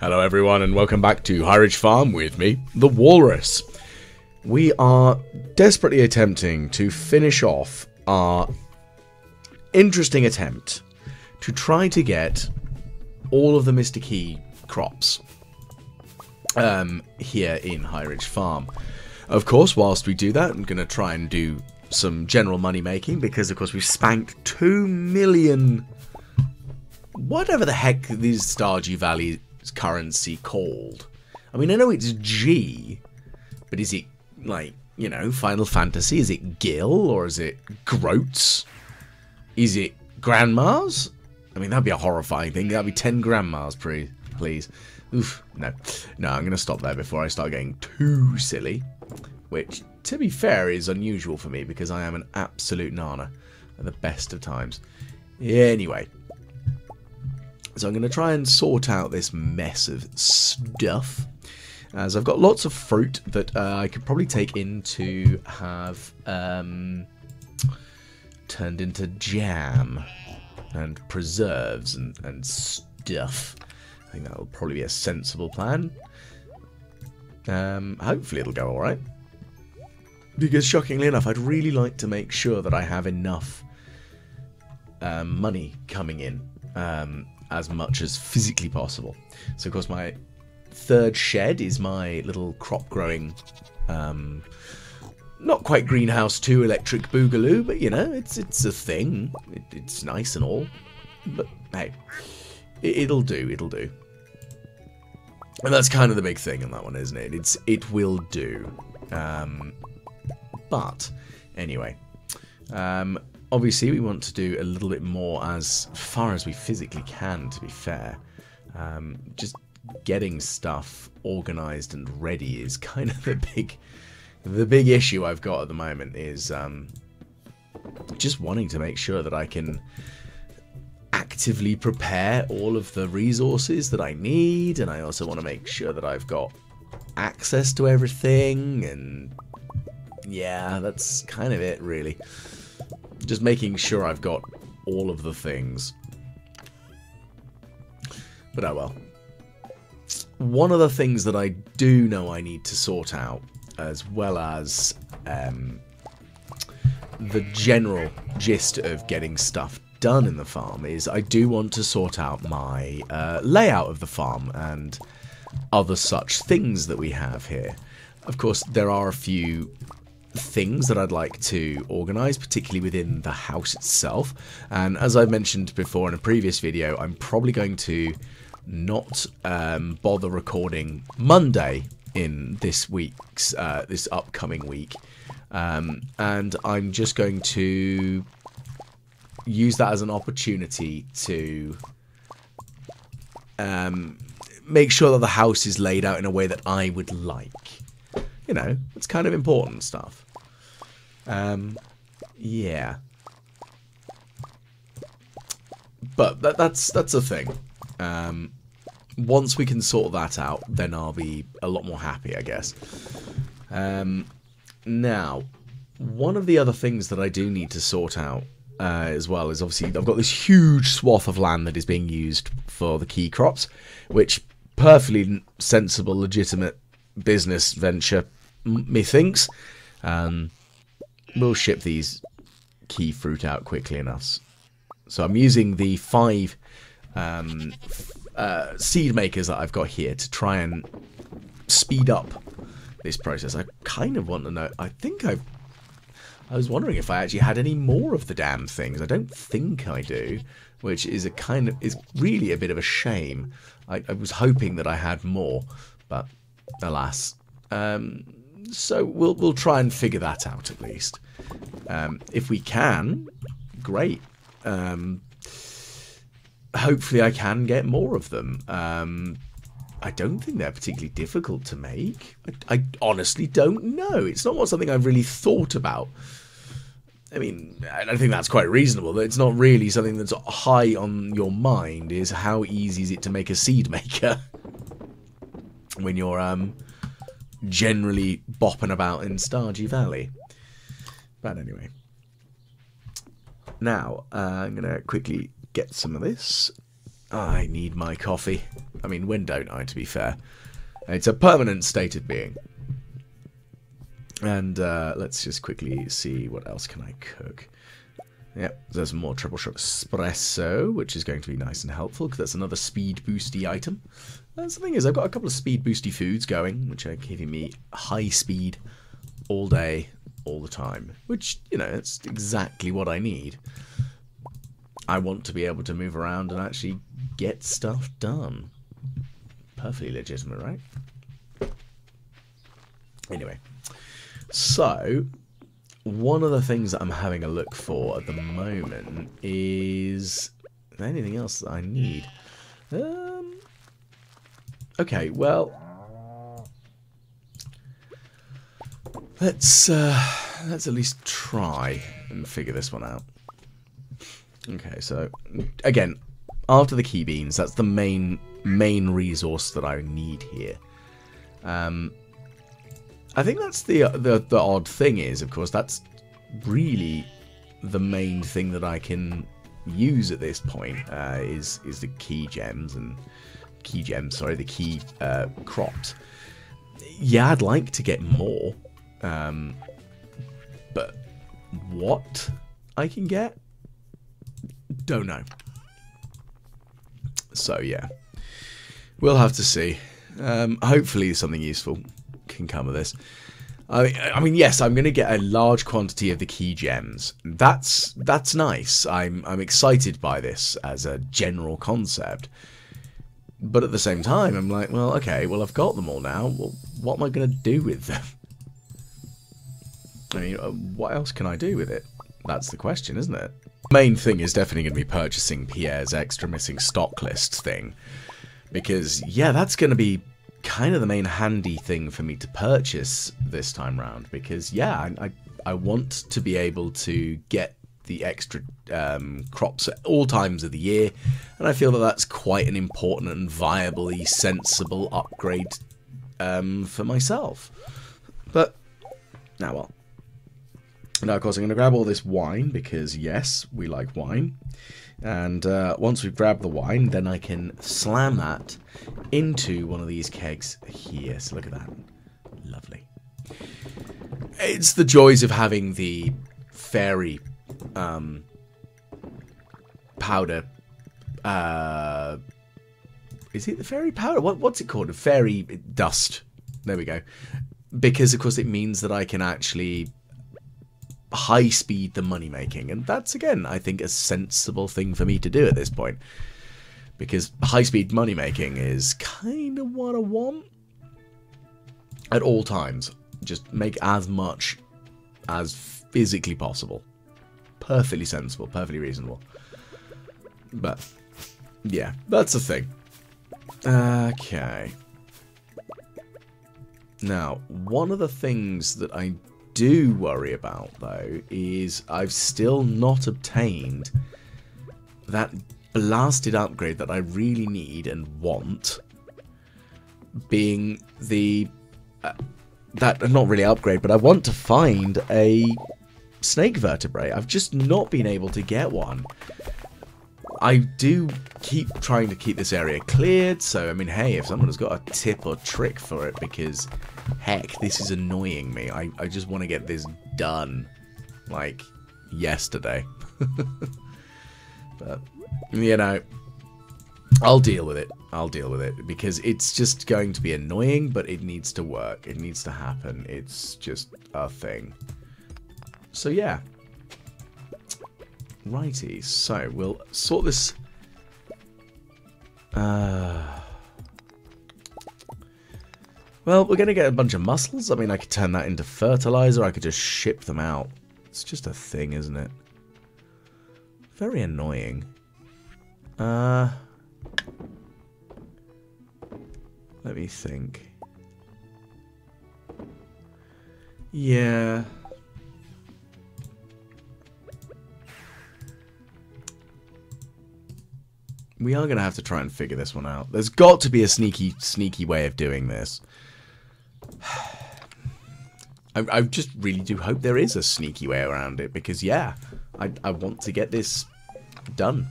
Hello, everyone, and welcome back to High Ridge Farm with me, the Walrus. We are desperately attempting to finish off our interesting attempt to try to get all of the Mr. Qi crops um, here in High Ridge Farm. Of course, whilst we do that, I'm going to try and do some general money making because, of course, we've spanked 2 million. Whatever the heck these Stardew Valley currency called? I mean, I know it's G, but is it like you know Final Fantasy? Is it Gil or is it Groats? Is it Grandmas? I mean, that'd be a horrifying thing. That'd be ten grandmas, please. Please. Oof. No. No, I'm going to stop there before I start getting too silly. Which, to be fair, is unusual for me because I am an absolute nana at the best of times. Anyway, so I'm going to try and sort out this mess of stuff. As I've got lots of fruit that uh, I could probably take in to have um, turned into jam and preserves and, and stuff. I think that'll probably be a sensible plan. Um, hopefully it'll go alright. Because shockingly enough, I'd really like to make sure that I have enough um, money coming in um, as much as physically possible. So, of course, my third shed is my little crop growing, um, not quite greenhouse two electric boogaloo, but you know, it's it's a thing. It, it's nice and all, but hey, it, will do. It'll do. And that's kind of the big thing in that one, isn't it? It's it will do. Um, but anyway, um, obviously we want to do a little bit more as far as we physically can to be fair. Um, just getting stuff organized and ready is kind of the big the big issue I've got at the moment is um, just wanting to make sure that I can actively prepare all of the resources that I need and I also want to make sure that I've got access to everything and yeah that's kind of it really just making sure I've got all of the things. But oh well. One of the things that I do know I need to sort out, as well as um, the general gist of getting stuff done in the farm, is I do want to sort out my uh, layout of the farm and other such things that we have here. Of course, there are a few things that I'd like to organize, particularly within the house itself. And as I mentioned before in a previous video, I'm probably going to not um, bother recording Monday in this week's, uh, this upcoming week. Um, and I'm just going to use that as an opportunity to um, make sure that the house is laid out in a way that I would like. You know, it's kind of important stuff. Um, yeah. But that, that's that's a thing. Um, once we can sort that out, then I'll be a lot more happy, I guess. Um, now, one of the other things that I do need to sort out uh, as well is obviously I've got this huge swath of land that is being used for the Qi crops, which perfectly sensible, legitimate business venture, methinks. Um, we'll ship these Qi fruit out quickly enough. So I'm using the five um, uh, seed makers that I've got here to try and speed up this process. I kind of want to know. I think I. I was wondering if I actually had any more of the damn things. I don't think I do, which is a kind of is really a bit of a shame. I, I was hoping that I had more, but alas. Um, so we'll we'll try and figure that out at least. Um, if we can, great. Um, hopefully, I can get more of them. Um, I don't think they're particularly difficult to make. I, I, honestly don't know. It's not something I've really thought about. I mean, I think that's quite reasonable. But it's not really something that's high on your mind. Is how easy is it to make a seed maker when you're um generally bopping about in Stardew Valley. But anyway. Now, uh, I'm going to quickly get some of this I need my coffee. I mean, when don't I, to be fair? It's a permanent state of being. And uh, let's just quickly see what else can I cook. Yep, there's more triple shot espresso, which is going to be nice and helpful because that's another speed boosty item. And the thing is, I've got a couple of speed boosty foods going, which are giving me high speed all day, all the time. Which, you know, it's exactly what I need. I want to be able to move around and actually get stuff done. Perfectly legitimate, right? Anyway, so one of the things that I'm having a look for at the moment is anything else that I need. Um, okay, well, let's uh, let's at least try and figure this one out. Okay, so again, after the Qi beans, that's the main main resource that I need here. Um, I think that's the, the the odd thing is, of course, that's really the main thing that I can use at this point uh, is is the Qi gems and Qi gems. Sorry, the Qi uh, crops. Yeah, I'd like to get more, um, but what I can get, don't know. So yeah, we'll have to see. Um, hopefully something useful can come of this. I, I mean, yes, I'm going to get a large quantity of the Qi gems. That's that's nice. I'm I'm excited by this as a general concept. But at the same time, I'm like, well, okay, well, I've got them all now. Well, what am I going to do with them? I mean, uh, what else can I do with it? That's the question, isn't it? Main thing is definitely going to be purchasing Pierre's extra missing stock list thing. Because, yeah, that's going to be kind of the main handy thing for me to purchase this time round. Because, yeah, I, I, I want to be able to get the extra um, crops at all times of the year. And I feel that that's quite an important and viably sensible upgrade um, for myself. But, now well. Now, of course, I'm going to grab all this wine because, yes, we like wine. And uh, once we've grabbed the wine, then I can slam that into one of these kegs here. So look at that. Lovely. It's the joys of having the fairy um, powder. Uh, is it the fairy powder? What, what's it called? A fairy dust. There we go. Because, of course, it means that I can actually high speed the money making. And that's, again, I think, a sensible thing for me to do at this point. Because high speed money making is kind of what I want at all times. Just make as much as physically possible. Perfectly sensible, perfectly reasonable. But, yeah, that's the thing. Okay. Now, one of the things that I do worry about, though, is I've still not obtained that blasted upgrade that I really need and want, being the... Uh, that, not really upgrade, but I want to find a snake vertebrae. I've just not been able to get one. I do keep trying to keep this area cleared, so I mean, hey, if someone has got a tip or trick for it, because heck, this is annoying me. I, I just want to get this done, like, yesterday. but, you know, I'll deal with it. I'll deal with it, because it's just going to be annoying, but it needs to work. It needs to happen. It's just a thing. So, yeah. Righty, so we'll sort this... Uh... Well, we're going to get a bunch of mussels. I mean, I could turn that into fertilizer. I could just ship them out. It's just a thing, isn't it? Very annoying. Uh... Let me think. Yeah... We are going to have to try and figure this one out. There's got to be a sneaky, sneaky way of doing this. I, I just really do hope there is a sneaky way around it because, yeah, I, I want to get this done.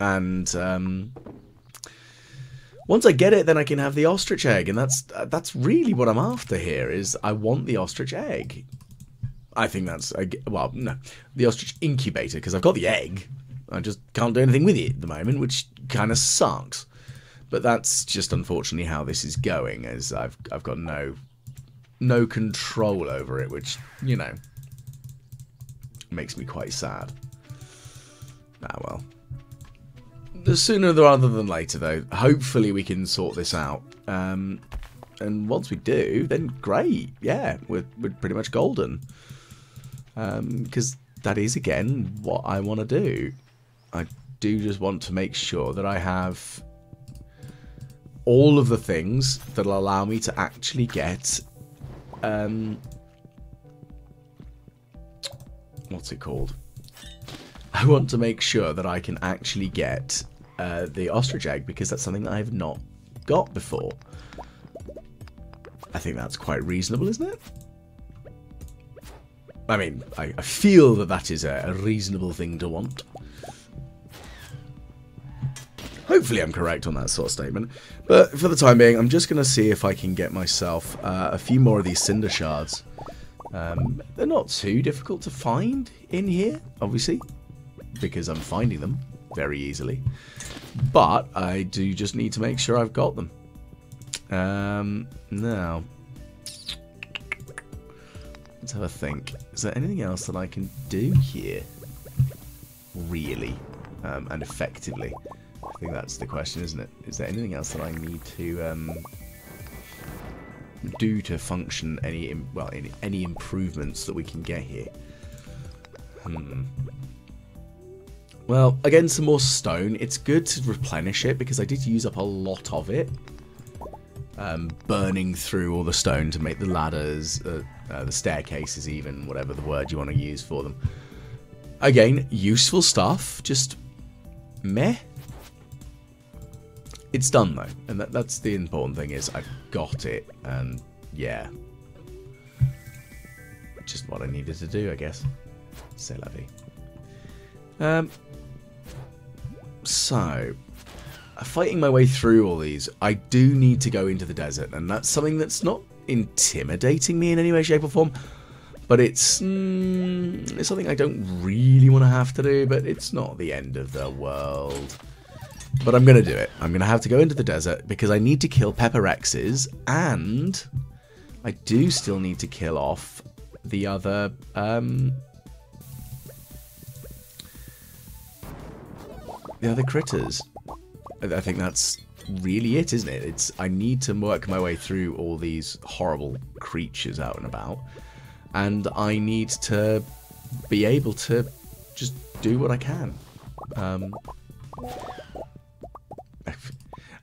And um, once I get it, then I can have the ostrich egg, and that's that's really what I'm after here. Is I want the ostrich egg. I think that's well, no, the ostrich incubator because I've got the egg. I just can't do anything with it at the moment, which kind of sucks. But that's just unfortunately how this is going, as I've I've got no no control over it, which you know makes me quite sad. Ah well. The sooner rather than later, though. Hopefully we can sort this out. Um, and once we do, then great. Yeah, we're, we're pretty much golden. Because um, that is, again, what I want to do. I do just want to make sure that I have all of the things that'll allow me to actually get um, what's it called? I want to make sure that I can actually get uh, the ostrich egg because that's something that I have not got before. I think that's quite reasonable, isn't it? I mean, I, I feel that that is a, a reasonable thing to want. Hopefully I'm correct on that sort of statement. But for the time being, I'm just going to see if I can get myself uh, a few more of these cinder shards. Um, they're not too difficult to find in here, obviously, because I'm finding them very easily. But I do just need to make sure I've got them. Um, now, let's have a think. Is there anything else that I can do here? Really? Um, and effectively? Think that's the question, isn't it? Is there anything else that I need to um, do to function any well any, any improvements that we can get here? Hmm. Well, again, some more stone. It's good to replenish it because I did use up a lot of it. Um, burning through all the stone to make the ladders, uh, uh, the staircases even, whatever the word you want to use for them. Again, useful stuff, just meh. It's done though, and that, that's the important thing is I've got it, and yeah. Just what I needed to do, I guess. C'est la vie. Um, so, fighting my way through all these, I do need to go into the desert, and that's something that's not intimidating me in any way, shape, or form. But it's, mm, it's something I don't really want to have to do, but it's not the end of the world. But I'm going to do it. I'm going to have to go into the desert because I need to kill Pepper Rexes and I do still need to kill off the other... Um, the other critters. I think that's really it, isn't it? It's I need to work my way through all these horrible creatures out and about, and I need to be able to just do what I can. Um,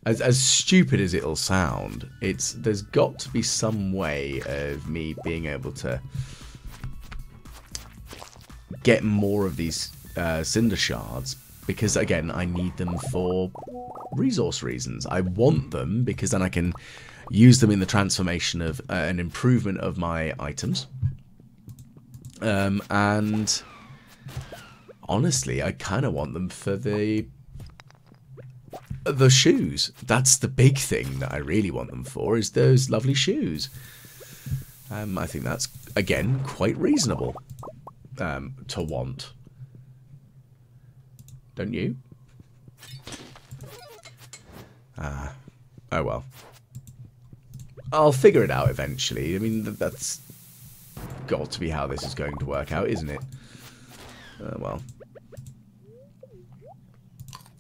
as, as stupid as it'll sound, it's there's got to be some way of me being able to get more of these uh, cinder shards because again I need them for resource reasons. I want them because then I can use them in the transformation of uh, an improvement of my items. Um, and honestly, I kind of want them for the the shoes. That's the big thing that I really want them for, is those lovely shoes. Um, I think that's, again, quite reasonable um, to want. Don't you? Ah, oh well. I'll figure it out eventually. I mean, that's got to be how this is going to work out, isn't it? Uh, well.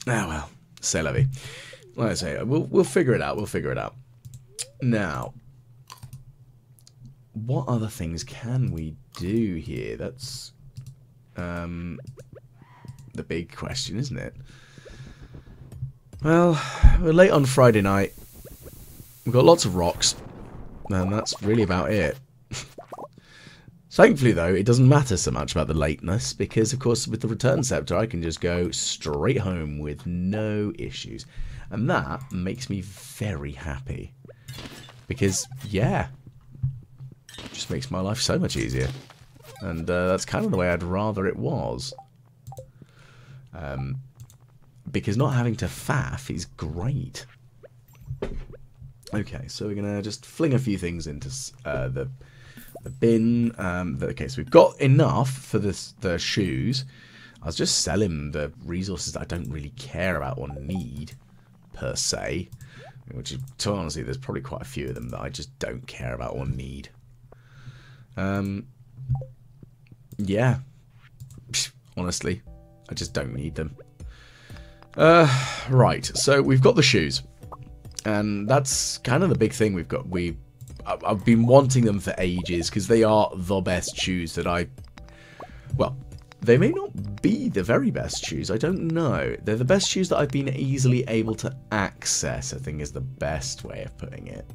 Ah, well. C'est la vie. Like I say, we'll, we'll figure it out. We'll figure it out. Now, what other things can we do here? That's um, the big question, isn't it? Well, we're late on Friday night. We've got lots of rocks. And that's really about it. Thankfully, though, it doesn't matter so much about the lateness, because, of course, with the Return Scepter, I can just go straight home with no issues. And that makes me very happy. Because, yeah, just makes my life so much easier. And uh, that's kind of the way I'd rather it was. Um, because not having to faff is great. Okay, so we're gonna just fling a few things into uh, the the bin. Um, okay, so we've got enough for this, the shoes. I was just selling the resources that I don't really care about or need, per se. Which, is, to honestly, there's probably quite a few of them that I just don't care about or need. Um, yeah. honestly, I just don't need them. Uh, right, so we've got the shoes. And that's kind of the big thing we've got. We I've been wanting them for ages because they are the best shoes that I. Well, they may not be the very best shoes. I don't know. They're the best shoes that I've been easily able to access. I think is the best way of putting it.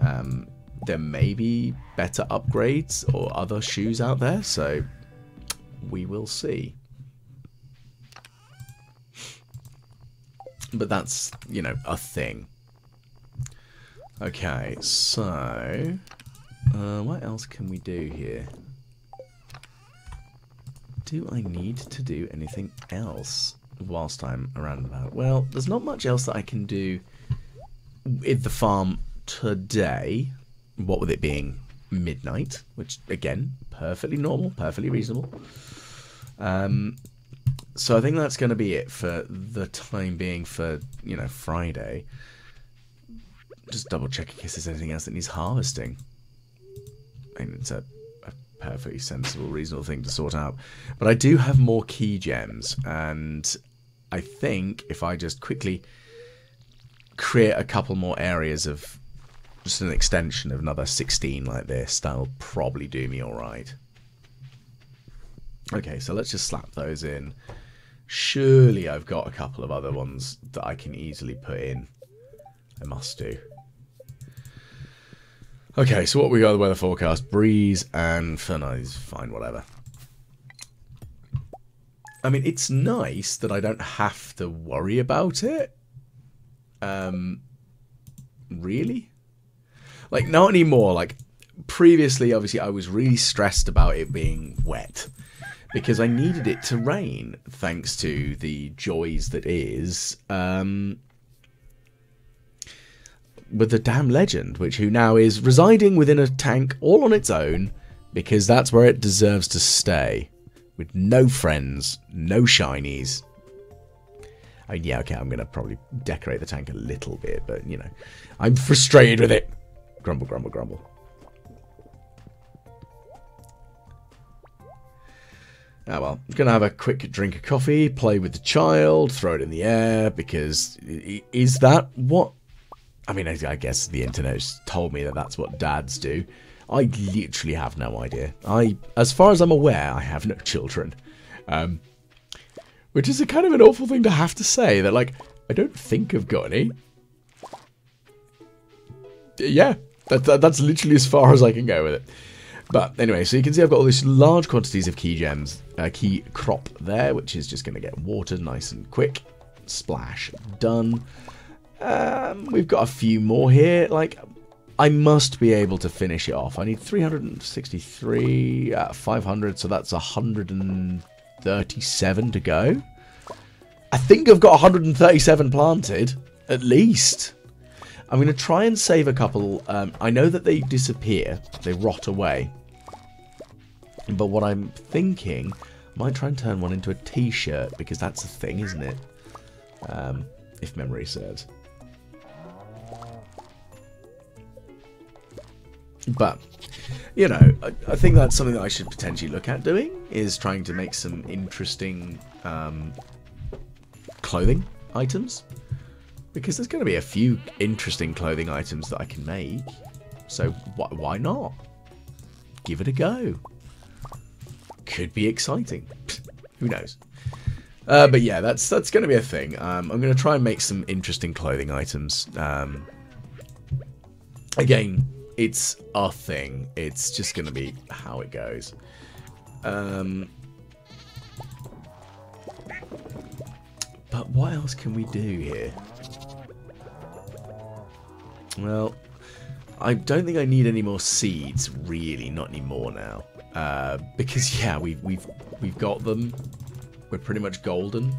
Um, there may be better upgrades or other shoes out there, so we will see. But that's, you know, a thing. Okay, so... Uh, what else can we do here? Do I need to do anything else whilst I'm around about? Well, there's not much else that I can do with the farm today. What with it being midnight, which, again, perfectly normal, perfectly reasonable. Um, so I think that's going to be it for the time being for, you know, Friday. Just double check in case there's anything else that needs harvesting. I mean, it's a, a perfectly sensible, reasonable thing to sort out. But I do have more Qi gems, and I think if I just quickly create a couple more areas of just an extension of another 16 like this, that'll probably do me alright. Okay, so let's just slap those in. Surely I've got a couple of other ones that I can easily put in. I must do. Okay, so what we got the weather forecast? Breeze and is fine, whatever. I mean, it's nice that I don't have to worry about it. Um, really? Like, not anymore. Like, previously, obviously, I was really stressed about it being wet because I needed it to rain, thanks to the joys that is um, with the damn legend, which who now is residing within a tank all on its own because that's where it deserves to stay. With no friends, no shinies. I yeah, okay, I'm going to probably decorate the tank a little bit, but, you know, I'm frustrated with it. Grumble, grumble, grumble. Ah, well, I'm going to have a quick drink of coffee, play with the child, throw it in the air, because is that what I mean, I guess the internet's told me that that's what dads do. I literally have no idea. I, as far as I'm aware, I have no children. Um, which is a kind of an awful thing to have to say, that, like, I don't think I've got any. Yeah, that, that, that's literally as far as I can go with it. But anyway, so you can see I've got all these large quantities of Qi gems, uh, Qi crop there, which is just going to get watered nice and quick. Splash, done. Um, we've got a few more here. Like, I must be able to finish it off. I need 363 uh, 500, so that's 137 to go. I think I've got 137 planted, at least. I'm going to try and save a couple. Um, I know that they disappear. They rot away. But what I'm thinking, I might try and turn one into a t-shirt, because that's a thing, isn't it? Um, if memory serves. But, you know, I, I, think that's something that I should potentially look at doing, is trying to make some interesting um, clothing items. Because there's going to be a few interesting clothing items that I can make. So wh why not? Give it a go. Could be exciting. Who knows? Uh, but yeah, that's that's going to be a thing. Um, I'm going to try and make some interesting clothing items. Um, again, it's a thing. It's just going to be how it goes. Um, but what else can we do here? Well, I don't think I need any more seeds, really, not anymore now. Uh, because yeah, we've we've we've got them. We're pretty much golden.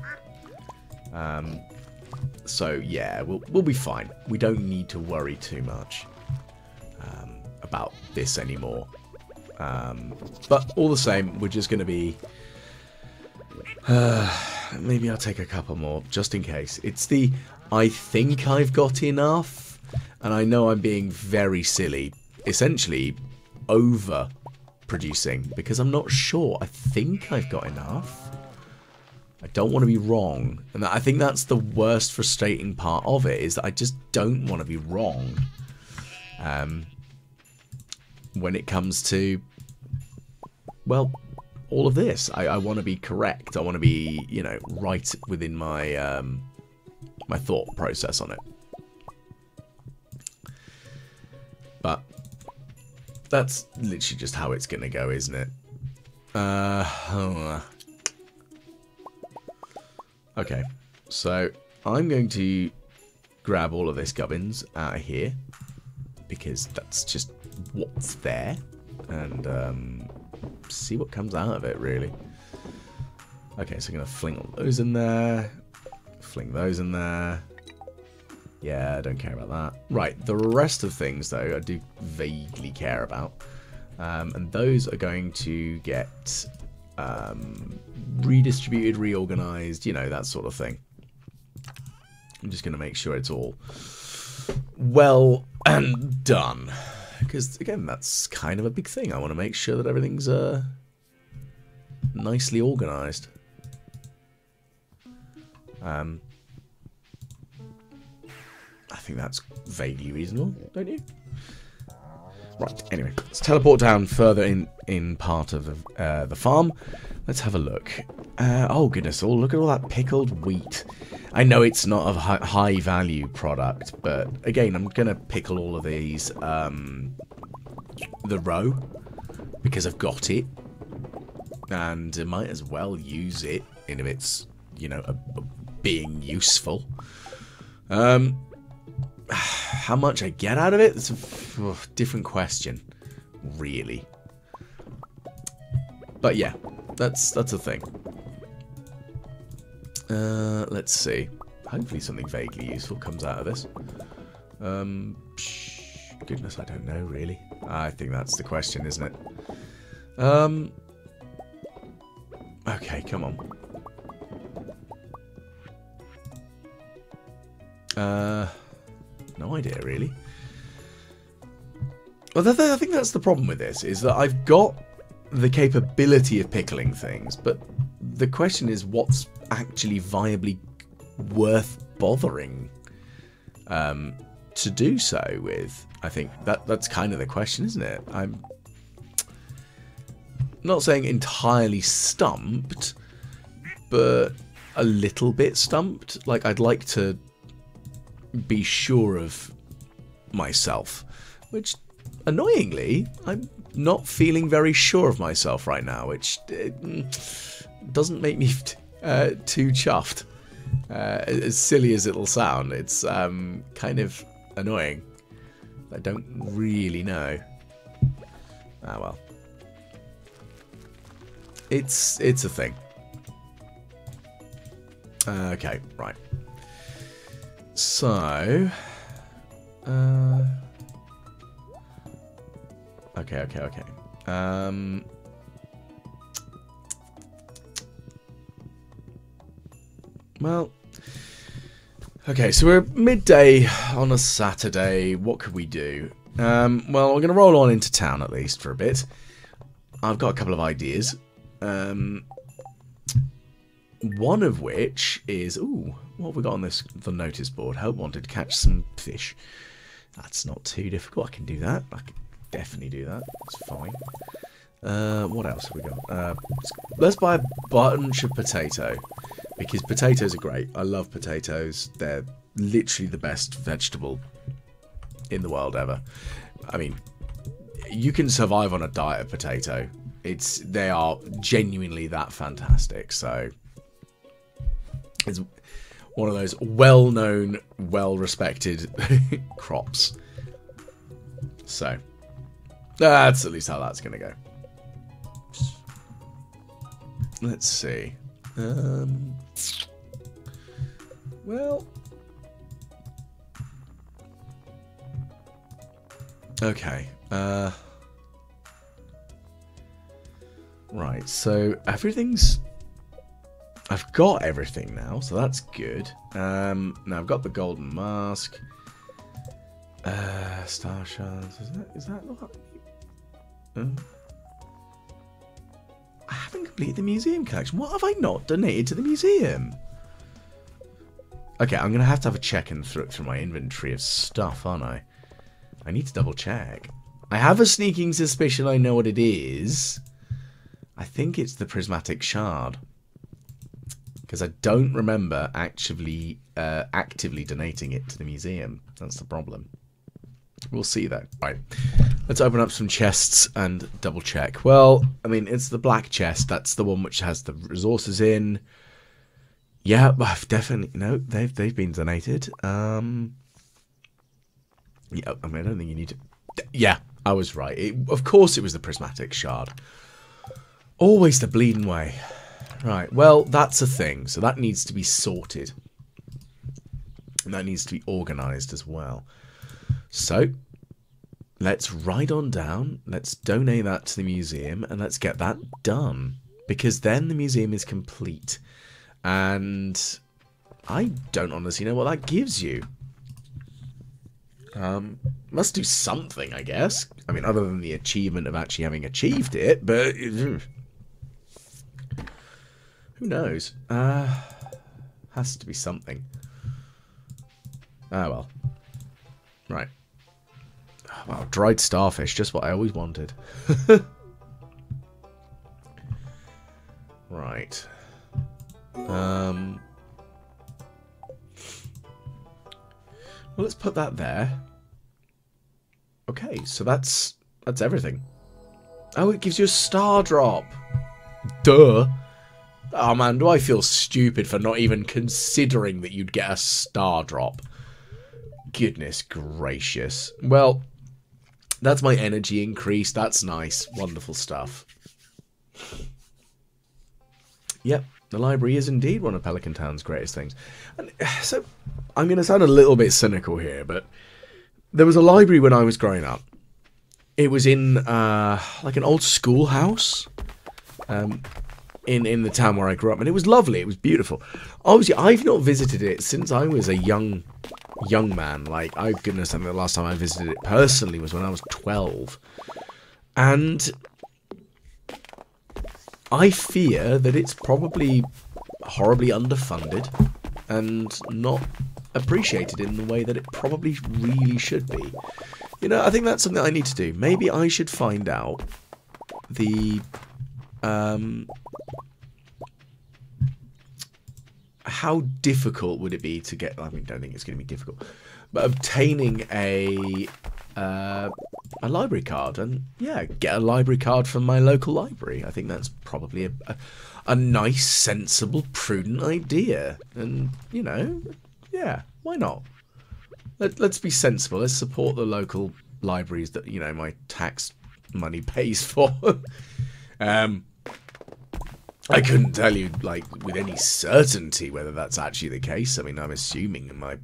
Um, so yeah, we'll we'll be fine. We don't need to worry too much about this anymore. Um, but all the same, we're just going to be. Uh, maybe I'll take a couple more just in case. It's the I think I've got enough, and I know I'm being very silly. Essentially, over producing because I'm not sure. I think I've got enough. I don't want to be wrong. And I think that's the worst frustrating part of it is that I just don't want to be wrong. Um, when it comes to, well, all of this. I, I want to be correct. I want to be, you know, right within my um, my thought process on it. But that's literally just how it's going to go, isn't it? Uh, okay, so I'm going to grab all of this gubbins out of here because that's just what's there and um, see what comes out of it, really. Okay, so I'm going to fling all those in there, fling those in there, yeah, I don't care about that. Right, the rest of things, though, I do vaguely care about. Um, and those are going to get um, redistributed, reorganized, you know, that sort of thing. I'm just going to make sure it's all well and done. Because, again, that's kind of a big thing. I want to make sure that everything's uh, nicely organized. Um, I think that's vaguely reasonable, don't you? Right, anyway, let's teleport down further in, in part of the, uh, the farm. Let's have a look. Uh, oh, goodness, oh, look at all that pickled wheat. I know it's not a high value product, but again, I'm going to pickle all of these, um, the row, because I've got it. And I might as well use it in its, you know, a, a being useful. Um, how much I get out of it? It's a oh, different question, really. But yeah, that's that's a thing. Uh, let's see. Hopefully something vaguely useful comes out of this. Um, goodness, I don't know, really. I think that's the question, isn't it? Um, okay, come on. Uh... No idea, really. Well, I think that's the problem with this, is that I've got the capability of pickling things, but the question is what's actually viably worth bothering um, to do so with. I think that that's kind of the question, isn't it? I'm not saying entirely stumped, but a little bit stumped. Like I'd like to be sure of myself, which annoyingly, I'm not feeling very sure of myself right now, which uh, doesn't make me uh, too chuffed. Uh, as silly as it'll sound, it's um, kind of annoying. I don't really know. Ah well. It's it's a thing. Uh, okay, right. So, uh, okay, okay, okay. Um, well, okay, so we're midday on a Saturday. What could we do? Um, well, we're going to roll on into town at least for a bit. I've got a couple of ideas. Um, one of which is, ooh, what have we got on this the notice board? Hope wanted to catch some fish. That's not too difficult. I can do that. I can definitely do that. It's fine. Uh, what else have we got? Uh, let's buy a bunch of potato because potatoes are great. I love potatoes. They're literally the best vegetable in the world ever. I mean, you can survive on a diet of potato. It's they are genuinely that fantastic. So it's one of those well-known, well-respected crops. So, that's at least how that's going to go. Let's see. Um, Well... Okay. Uh... Right, so everything's... I've got everything now, so that's good. Um, now I've got the golden mask. Uh, star shards. Is that, is that not... Uh, I haven't completed the museum collection. What have I not donated to the museum? Okay, I'm going to have to have a check and through, through my inventory of stuff, aren't I? I need to double check. I have a sneaking suspicion I know what it is. I think it's the prismatic shard. Because I don't remember actually uh, actively donating it to the museum. That's the problem. We'll see though. Right. Let's open up some chests and double check. Well, I mean, it's the black chest. That's the one which has the resources in. Yeah, I've definitely no. They've they've been donated. Um. Yeah, I mean, I don't think you need to. Yeah, I was right. It, of course, it was the prismatic shard. Always the bleeding way. Right. Well, that's a thing. So that needs to be sorted. And that needs to be organised as well. So, let's ride on down. Let's donate that to the museum and let's get that done. Because then the museum is complete. And I don't honestly know what that gives you. Um, must do something, I guess. I mean, other than the achievement of actually having achieved it, but... Who knows? Uh, has to be something. Ah, well. Right. Wow, dried starfish, just what I always wanted. right. Um. Well, let's put that there. Okay, so that's that's everything. Oh, it gives you a star drop. Duh. Oh man, do I feel stupid for not even considering that you'd get a star drop. Goodness gracious. Well, that's my energy increase. That's nice. Wonderful stuff. Yep, the library is indeed one of Pelican Town's greatest things. And so, I'm going to sound a little bit cynical here, but there was a library when I was growing up. It was in uh, like an old schoolhouse um, in in the town where I grew up, and it was lovely. It was beautiful. Obviously, I've not visited it since I was a young young man. Like, I goodness, I mean, the last time I visited it personally was when I was 12. And I fear that it's probably horribly underfunded and not appreciated in the way that it probably really should be. You know, I think that's something I need to do. Maybe I should find out the um, how difficult would it be to get? I mean, don't think it's going to be difficult, but obtaining a uh, a library card and yeah, get a library card from my local library. I think that's probably a, a, a nice, sensible, prudent idea. And you know, yeah, why not? Let, let's be sensible. Let's support the local libraries that you know my tax money pays for. um, I couldn't tell you, like, with any certainty whether that's actually the case. I mean, I'm assuming my...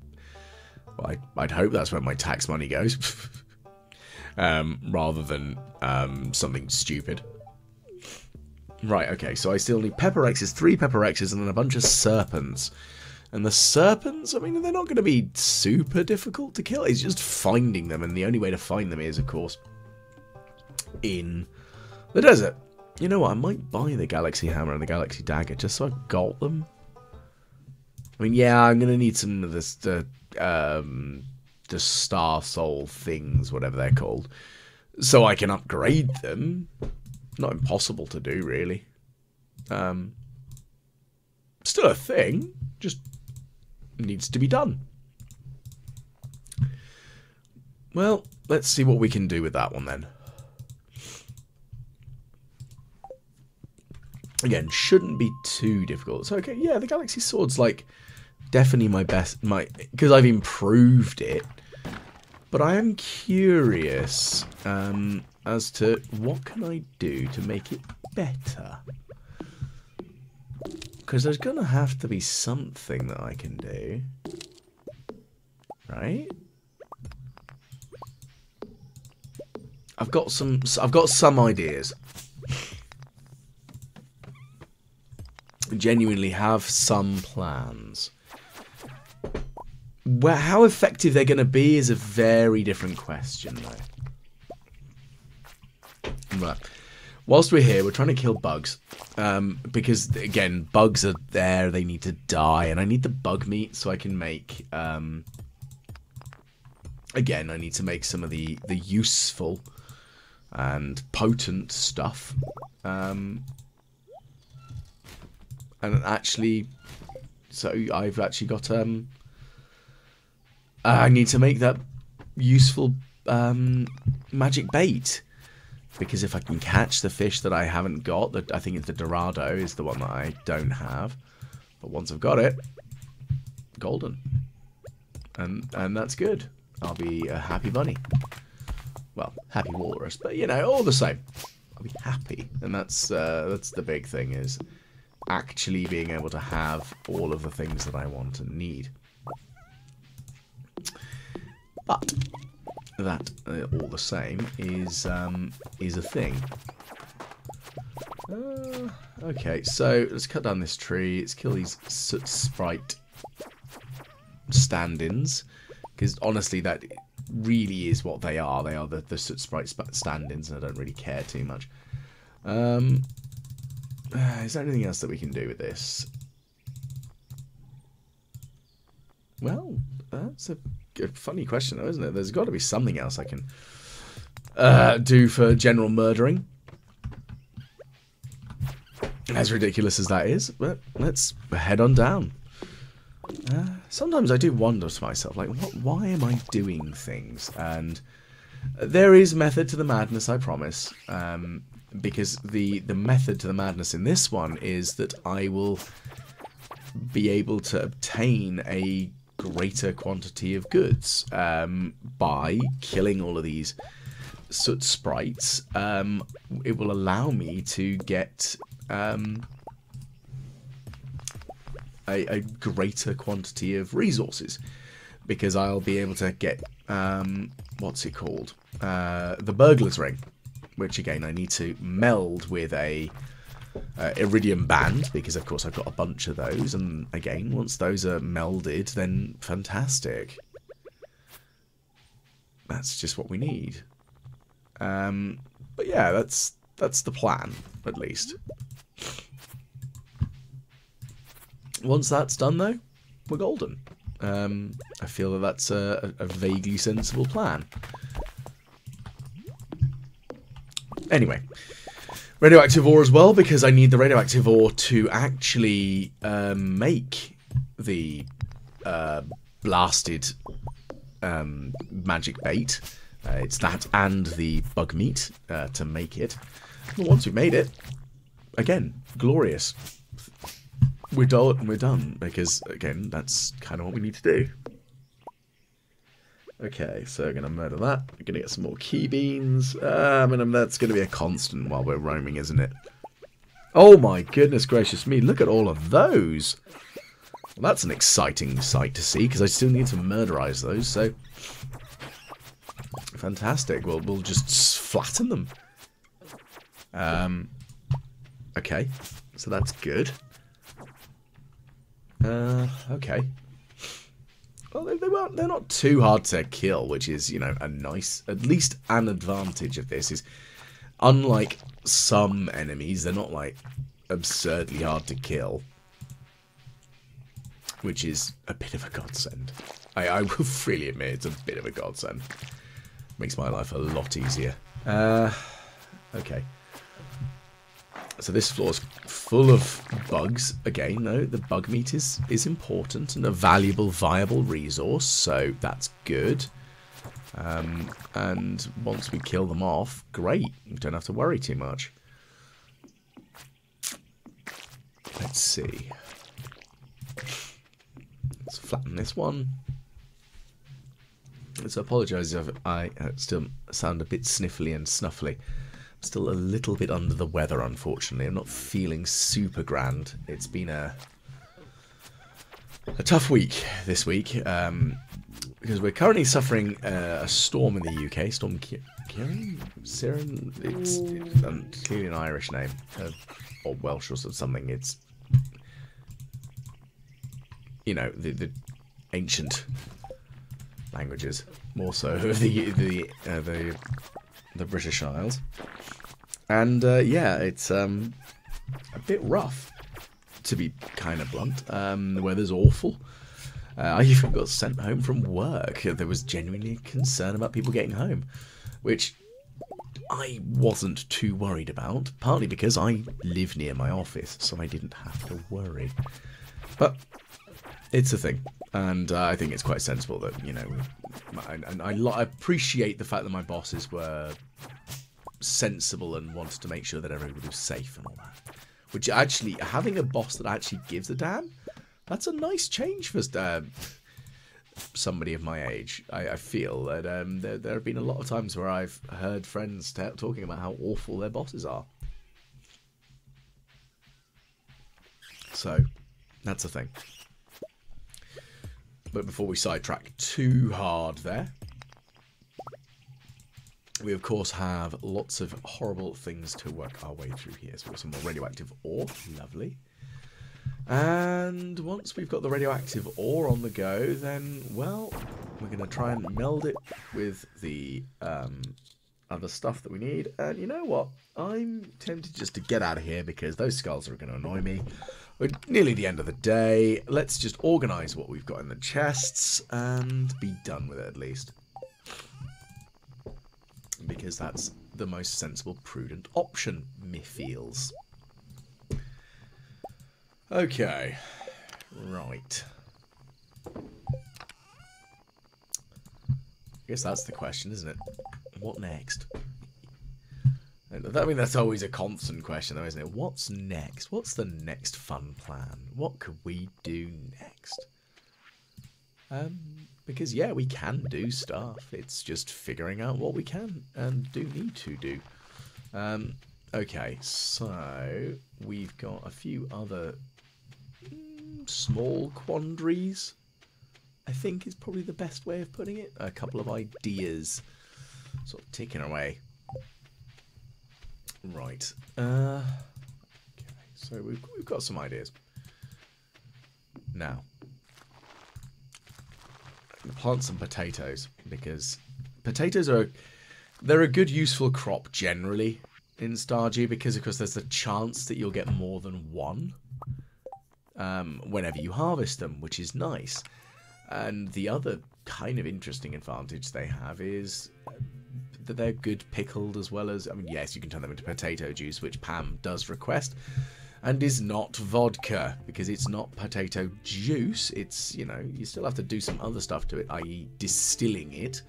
Well, I, would hope that's where my tax money goes. um, rather than um, something stupid. Right, okay, so I still need Pepper Rexes, three Pepper Rexes, and then a bunch of Serpents. And the Serpents, I mean, they're not going to be super difficult to kill. It's just finding them, and the only way to find them is, of course, in the desert. You know what? I might buy the Galaxy Hammer and the Galaxy Dagger just so I've got them. I mean, yeah, I'm gonna need some of this, the um, the Star Soul things, whatever they're called, so I can upgrade them. Not impossible to do, really. Um, still a thing, just needs to be done. Well, let's see what we can do with that one then. Again shouldn't be too difficult. So okay, yeah, the Galaxy Sword's like definitely my best, my because I've improved it. But I am curious um, as to what can I do to make it better. Because there's going to have to be something that I can do. Right? I've got some I've got some ideas. Genuinely have some plans. Well, how effective they're going to be is a very different question, though. Right. Whilst we're here, we're trying to kill bugs. Um, because, again, bugs are there, they need to die, and I need the bug meat so I can make... Um, again, I need to make some of the, the useful and potent stuff. Um, and actually, so I've actually got um, I need to make that useful um, magic bait because if I can catch the fish that I haven't got, that I think it's the Dorado is the one that I don't have. But once I've got it, golden, and and that's good. I'll be a happy bunny well, happy walrus, but you know, all the same, I'll be happy, and that's uh, that's the big thing is actually being able to have all of the things that I want and need. But that, uh, all the same, is um, is a thing. Uh, okay, so let's cut down this tree. Let's kill these soot sprite stand-ins, because honestly, that really is what they are. They are the, the sprite stand-ins, and I don't really care too much. Um, is there anything else that we can do with this? Well, that's a, a funny question, though, isn't it? There's got to be something else I can uh, do for general murdering. As ridiculous as that is, but let's head on down. Uh, sometimes I do wonder to myself, like, what, why am I doing things? And there is method to the madness, I promise. Um, because the, the method to the madness in this one is that I will be able to obtain a greater quantity of goods um, by killing all of these soot sprites. Um, it will allow me to get um, a, a greater quantity of resources because I'll be able to get um, what's it called uh, the burglar's ring which again I need to meld with a uh, iridium band because of course I've got a bunch of those and again once those are melded then fantastic that's just what we need um, but yeah that's that's the plan at least once that's done, though, we're golden. Um, I feel that that's a, a vaguely sensible plan. Anyway, radioactive ore as well, because I need the radioactive ore to actually um, make the uh, blasted um, magic bait. Uh, it's that and the bug meat uh, to make it. But once we've made it, again, glorious we're done. We're done because again, that's kind of what we need to do. Okay, so we're gonna murder that. We're gonna get some more Qi beans. Uh, I mean, that's gonna be a constant while we're roaming, isn't it? Oh my goodness gracious me! Look at all of those. Well, that's an exciting sight to see because I still need to murderize those. So fantastic. Well, we'll just flatten them. Um. Okay, so that's good. Uh, okay. Well, they, they weren't. They're not too hard to kill, which is, you know, a nice, at least an advantage of this is, unlike some enemies, they're not like absurdly hard to kill, which is a bit of a godsend. I, I will freely admit it's a bit of a godsend. Makes my life a lot easier. Uh, okay. So this floor is full of bugs. Again, though, the bug meat is, is important and a valuable, viable resource, so that's good. Um, and once we kill them off, great. We don't have to worry too much. Let's see. Let's flatten this one. Let's apologise if I uh, still sound a bit sniffly and snuffly. Still a little bit under the weather, unfortunately. I'm not feeling super grand. It's been a a tough week this week um, because we're currently suffering uh, a storm in the UK. Storm Ciarán? Siren? It's, um, clearly an Irish name. Uh, or Welsh or something. It's, you know, the, the ancient languages. More so the, the, uh, the, the British Isles. And, uh, yeah, it's um, a bit rough to be kind of blunt. Um, the weather's awful. Uh, I even got sent home from work. There was genuinely concern about people getting home, which I wasn't too worried about, partly because I live near my office, so I didn't have to worry. But it's a thing, and uh, I think it's quite sensible that, you know, and I, I appreciate the fact that my bosses were sensible and wanted to make sure that everybody was safe and all that. Which actually, having a boss that actually gives a damn, that's a nice change for uh, somebody of my age. I, I feel that um, there, there, have been a lot of times where I've heard friends talking about how awful their bosses are. So, that's a thing. But before we sidetrack too hard there, we of course have lots of horrible things to work our way through here. So we've got some more radioactive ore, lovely. And once we've got the radioactive ore on the go, then, well, we're going to try and meld it with the um, other stuff that we need. And you know what? I'm tempted just to get out of here because those skulls are going to annoy me. We're nearly the end of the day. Let's just organise what we've got in the chests and be done with it at least because that's the most sensible, prudent option, me feels. Okay. Right. I guess that's the question, isn't it? What next? I mean, that's always a constant question, though, isn't it? What's next? What's the next fun plan? What could we do next? Um, because, yeah, we can do stuff. It's just figuring out what we can and do need to do. Um, okay, so we've got a few other mm, small quandaries, I think is probably the best way of putting it. A couple of ideas sort of ticking away. Right. Uh, okay, so we've, we've got some ideas. Now, plant some potatoes because potatoes are they're a good useful crop generally in Stardew because of course there's a chance that you'll get more than one um, whenever you harvest them, which is nice. And the other kind of interesting advantage they have is that they're good pickled as well as I mean yes you can turn them into potato juice which Pam does request and is not vodka because it's not potato juice. It's, you know, you still have to do some other stuff to it, i.e., distilling it.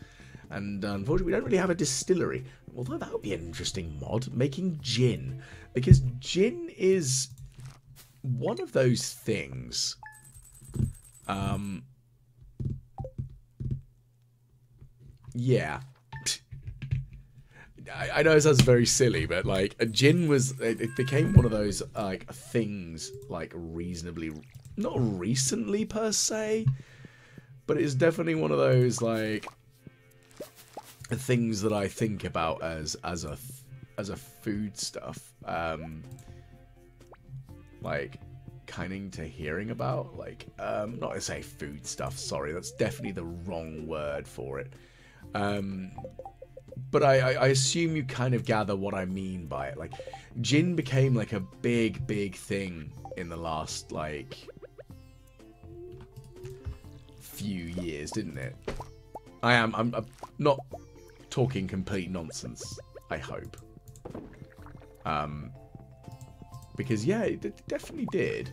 And uh, unfortunately, we don't really have a distillery. Although that would be an interesting mod, making gin. Because gin is one of those things. Um, yeah, I, know it sounds very silly, but like a gin was it, became one of those like things like reasonably not recently per se, but it's definitely one of those like things that I think about as as a as a food stuff. Um, like kind to hearing about like um not to say food stuff sorry that's definitely the wrong word for it um but I, I, assume you kind of gather what I mean by it. Like, gin became like a big, big thing in the last like few years, didn't it? I am. I'm, I'm not talking complete nonsense. I hope. Um, because yeah, it, it definitely did.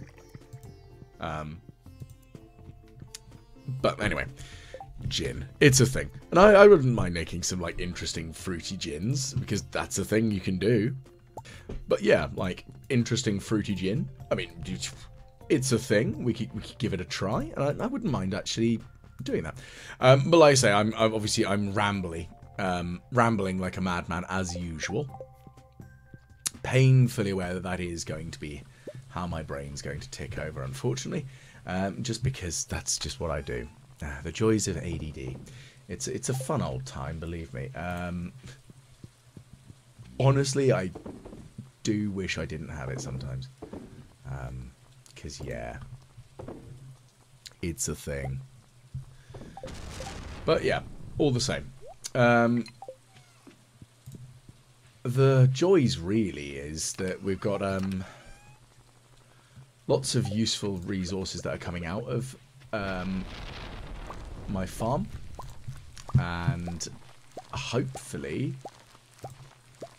Um, but anyway, gin. It's a thing. And I, I wouldn't mind making some, like, interesting fruity gins, because that's a thing you can do. But yeah, like, interesting fruity gin. I mean, it's a thing. We could, we could give it a try, and I, I wouldn't mind actually doing that. Um, but like I say, I'm, I'm obviously I'm rambling, um, rambling like a madman as usual. painfully aware that that is going to be how my brain's going to tick over, unfortunately, um, just because that's just what I do. Ah, the joys of ADD. It's it's a fun old time, believe me. Um, honestly, I do wish I didn't have it sometimes. Because, um, yeah, it's a thing. But, yeah, all the same. Um, the joys really is that we've got um, lots of useful resources that are coming out of um, my farm and hopefully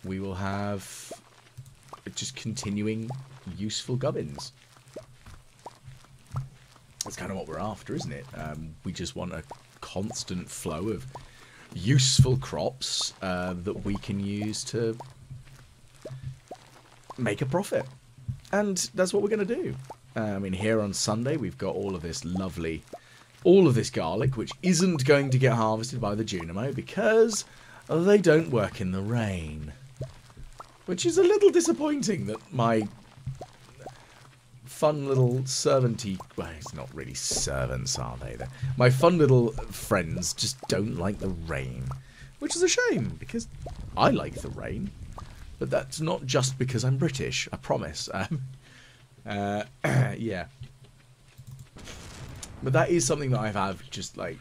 we will have just continuing useful gubbins. That's kind of what we're after, isn't it? Um, we just want a constant flow of useful crops uh, that we can use to make a profit. And that's what we're going to do. Uh, I mean, here on Sunday, we've got all of this lovely, all of this garlic, which isn't going to get harvested by the Junimo because they don't work in the rain. Which is a little disappointing that my fun little servanty... Well, it's not really servants, are they? They're, my fun little friends just don't like the rain. Which is a shame, because I like the rain. But that's not just because I'm British, I promise. Um, uh, yeah. But that is something that I've had just like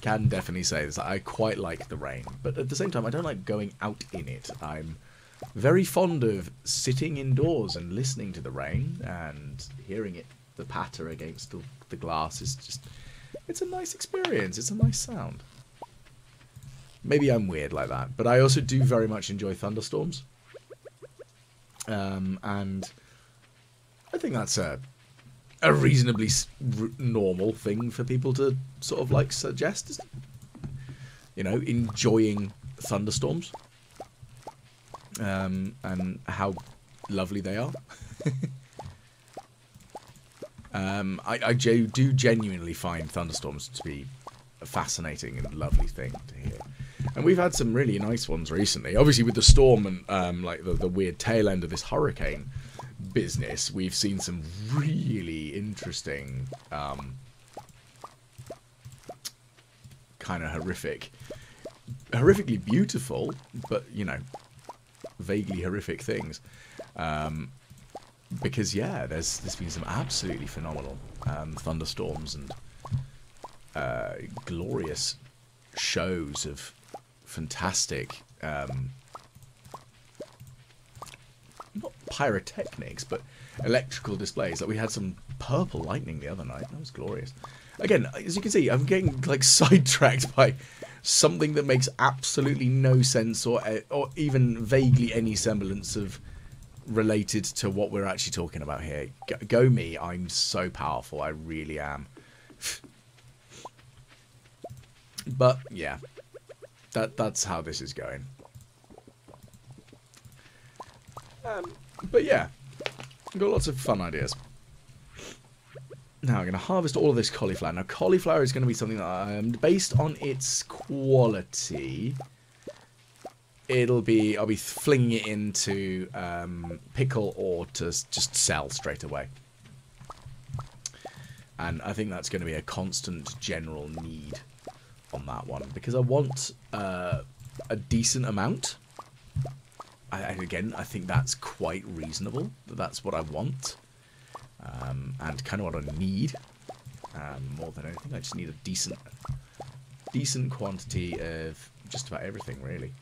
can definitely say this. I quite like the rain, but at the same time, I don't like going out in it. I'm very fond of sitting indoors and listening to the rain and hearing it, the patter against the, the glass is just, it's a nice experience. It's a nice sound. Maybe I'm weird like that, but I also do very much enjoy thunderstorms. Um, and I think that's a a reasonably normal thing for people to sort of like suggest. You know, enjoying thunderstorms um, and how lovely they are. um, I, I do genuinely find thunderstorms to be a fascinating and lovely thing to hear. And we've had some really nice ones recently. Obviously, with the storm and um, like the, the weird tail end of this hurricane business, we've seen some really interesting, um, kind of horrific, horrifically beautiful, but you know, vaguely horrific things. Um, because yeah, there's there's been some absolutely phenomenal um, thunderstorms and uh, glorious shows of fantastic, um, not pyrotechnics, but electrical displays. Like we had some purple lightning the other night. That was glorious. Again, as you can see, I'm getting like sidetracked by something that makes absolutely no sense or or even vaguely any semblance of related to what we're actually talking about here. Go, go me, I'm so powerful, I really am. but yeah, that that's how this is going. Um, but yeah, got lots of fun ideas. Now I'm going to harvest all of this cauliflower. Now cauliflower is going to be something that, um, based on its quality, it'll be, I'll be flinging it into um, pickle or to just sell straight away. And I think that's going to be a constant general need on that one because I want uh, a decent amount. I, again, I think that's quite reasonable. That's what I want um, and kind of what I need um, more than anything. I just need a decent, decent quantity of just about everything, really.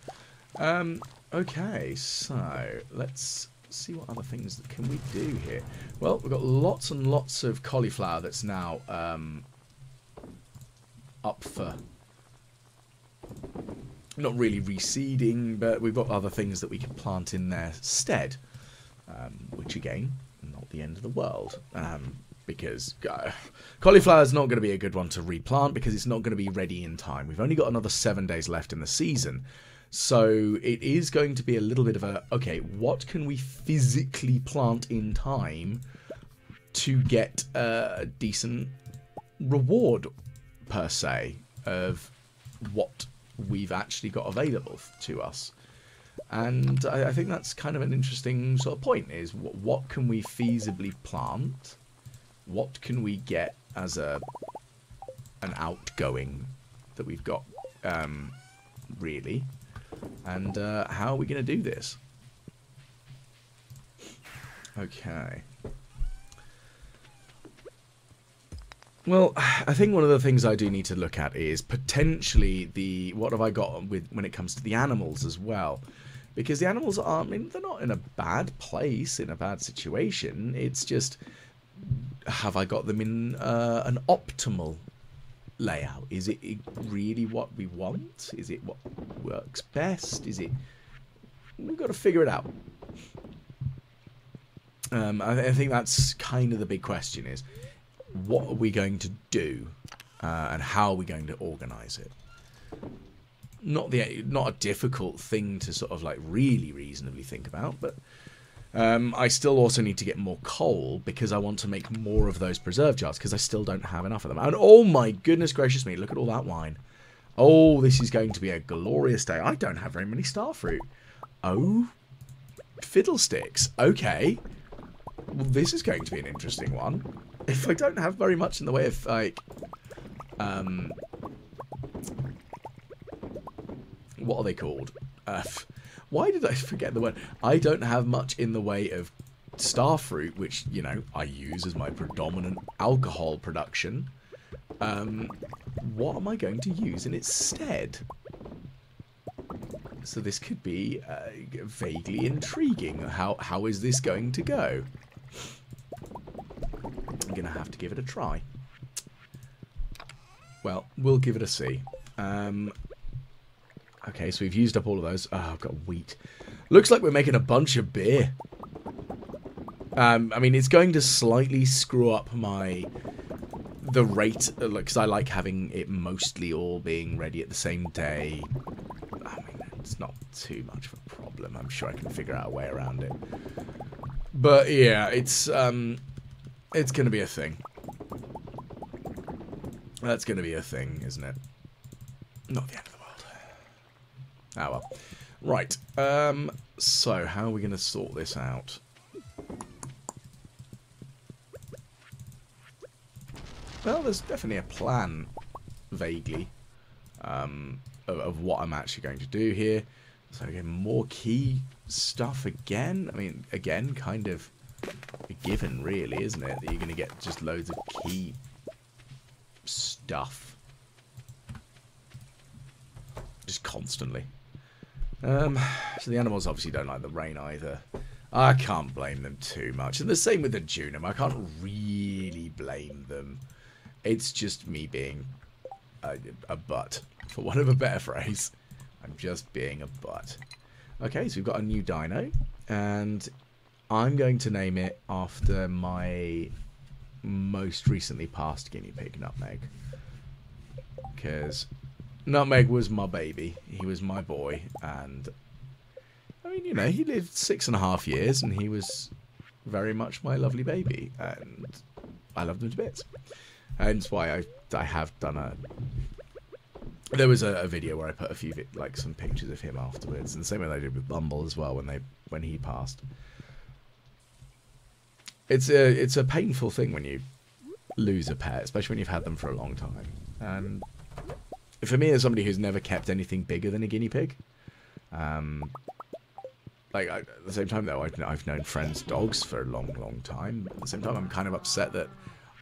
Um, okay, so let's see what other things that can we do here. Well, we've got lots and lots of cauliflower that's now um, up for not really reseeding, but we've got other things that we can plant in their stead, um, which again not the end of the world. Um, because uh, cauliflower is not going to be a good one to replant because it's not going to be ready in time. We've only got another seven days left in the season. So it is going to be a little bit of a okay, what can we physically plant in time to get a decent reward, per se, of what we've actually got available to us? And I, I think that's kind of an interesting sort of point: is what, what can we feasibly plant? What can we get as a an outgoing that we've got, um, really? And uh, how are we going to do this? Okay. Well, I think one of the things I do need to look at is potentially the what have I got with when it comes to the animals as well, because the animals are I mean they're not in a bad place in a bad situation. It's just have I got them in uh, an optimal layout? Is it really what we want? Is it what works best? Is it we've got to figure it out. Um, I, I think that's kind of the big question: is what are we going to do uh, and how are we going to organize it not the not a difficult thing to sort of like really reasonably think about but um, I still also need to get more coal because I want to make more of those preserve jars because I still don't have enough of them. And oh my goodness gracious me, look at all that wine. Oh, this is going to be a glorious day. I don't have very many starfruit. Oh, fiddlesticks. Okay. Well, this is going to be an interesting one if I don't have very much in the way of like um what are they called? Uh, why did I forget the word? I don't have much in the way of starfruit, which you know I use as my predominant alcohol production. Um, what am I going to use in its stead? So this could be uh, vaguely intriguing. How how is this going to go? Going to have to give it a try. Well, we'll give it a C. Um, okay, so we've used up all of those. Oh, I've got wheat. Looks like we're making a bunch of beer. Um, I mean, it's going to slightly screw up my the rate because I like having it mostly all being ready at the same day. I mean, it's not too much of a problem. I'm sure I can figure out a way around it. But yeah, it's um, it's to be a thing. That's to be a thing, isn't it? Not the end of the world. Ah, well. Right. Um, so, how are we to sort this out? Well, there's definitely a plan, vaguely, um, of, of, what I'm actually going to do here. So, again, more Qi stuff again. I mean, again, kind of given, really, isn't it? That you're going to get just loads of Qi stuff. Just constantly. Um, so the animals obviously don't like the rain either. I can't blame them too much. And the same with the Junimo. I can't really blame them. It's just me being a, a butt, for want of a better phrase. I'm just being a butt. Okay, so we've got a new dino. And I'm going to name it after my most recently passed guinea pig, Nutmeg. Because Nutmeg was my baby. He was my boy. And, I mean, you know, he lived six and a half years and he was very much my lovely baby. And I loved him to bits. Hence why I, I have done a... There was a, a video where I put a few, like, some pictures of him afterwards. And the same way I did with Bumble as well when they when he passed it's a it's a painful thing when you lose a pet, especially when you've had them for a long time. And for me, as somebody who's never kept anything bigger than a guinea pig, um, like I, at the same time though, I've, I've known friends' dogs for a long, long time. At the same time, I'm kind of upset that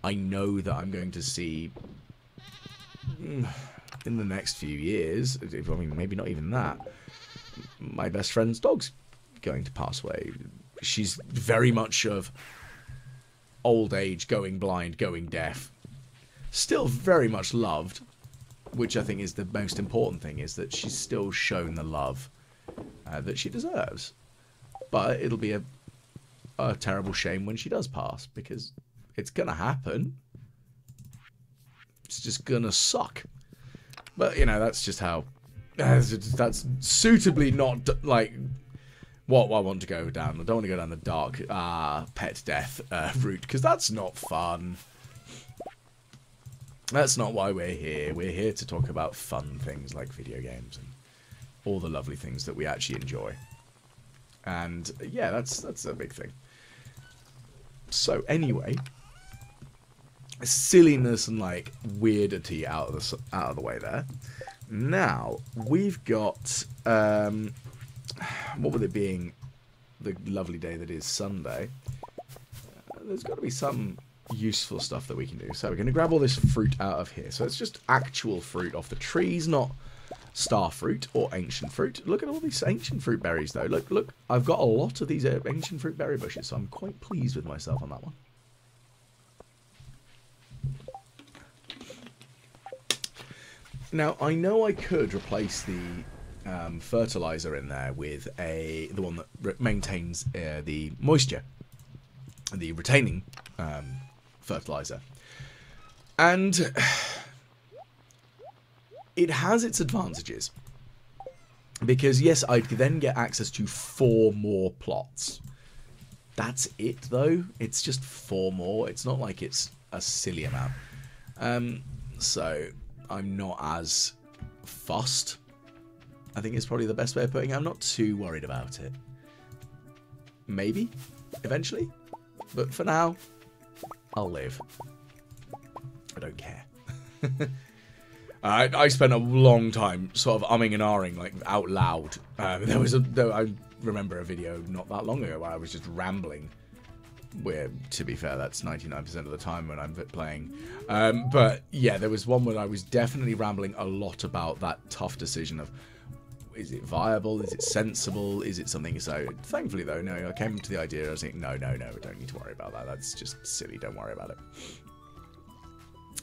I know that I'm going to see mm, in the next few years. I mean, maybe not even that. My best friend's dog's going to pass away. She's very much of old age, going blind, going deaf. Still very much loved, which I think is the most important thing, is that she's still shown the love uh, that she deserves. But it'll be a, a terrible shame when she does pass, because it's going to happen. It's just going to suck. But, you know, that's just how... That's suitably not, like, what I want to go down. I don't want to go down the dark uh, pet death uh, route because that's not fun. That's not why we're here. We're here to talk about fun things like video games and all the lovely things that we actually enjoy. And yeah, that's that's a big thing. So anyway, silliness and like weirdity out of the out of the way there. Now we've got um, what with it being the lovely day that is Sunday. Uh, there's got to be some useful stuff that we can do. So we're going to grab all this fruit out of here. So it's just actual fruit off the trees, not star fruit or ancient fruit. Look at all these ancient fruit berries, though. Look, look, I've got a lot of these uh, ancient fruit berry bushes, so I'm quite pleased with myself on that one. Now, I know I could replace the um, fertilizer in there with a the one that maintains uh, the moisture, the retaining um, fertilizer, and it has its advantages because yes, I could then get access to four more plots. That's it though. It's just four more. It's not like it's a silly amount. Um, so I'm not as fussed. I think it's probably the best way of putting it. I'm not too worried about it. Maybe, eventually. But for now, I'll live. I don't care. I, I spent a long time sort of umming and ahhing, like, out loud. Um, there was a... There, I remember a video not that long ago where I was just rambling where to be fair that's 99% of the time when i'm playing um, but yeah there was one where i was definitely rambling a lot about that tough decision of is it viable is it sensible is it something so thankfully though no i came to the idea i was thinking no no no don't need to worry about that that's just silly don't worry about it